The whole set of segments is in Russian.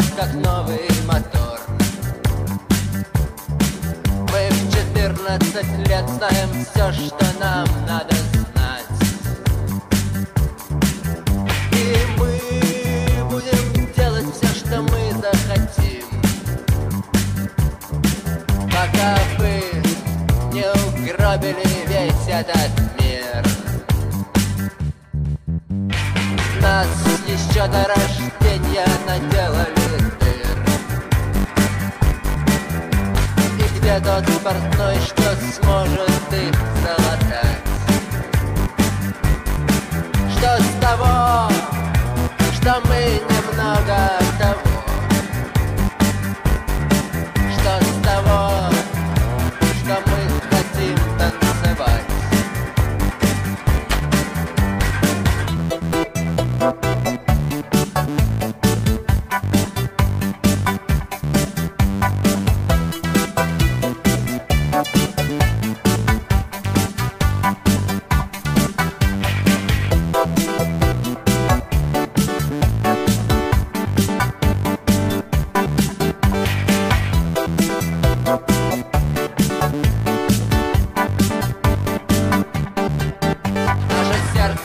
работает как новый мотор. Мы в 14 лет знаем все, что нам надо знать. И мы будем делать все, что мы захотим. Пока вы не угробили весь этот мир. Нас еще до И где тот портной, что сможет их залатать?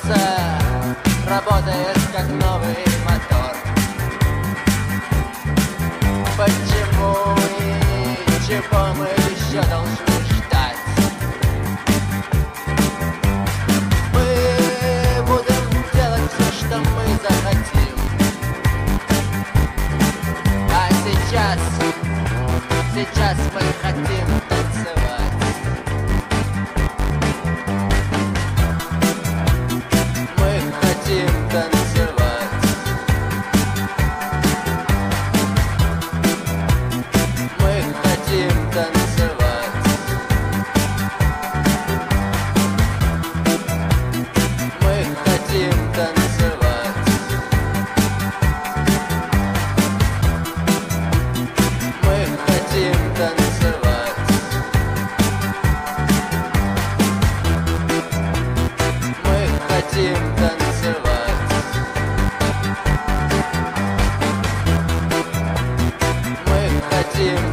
Сердце работает see you.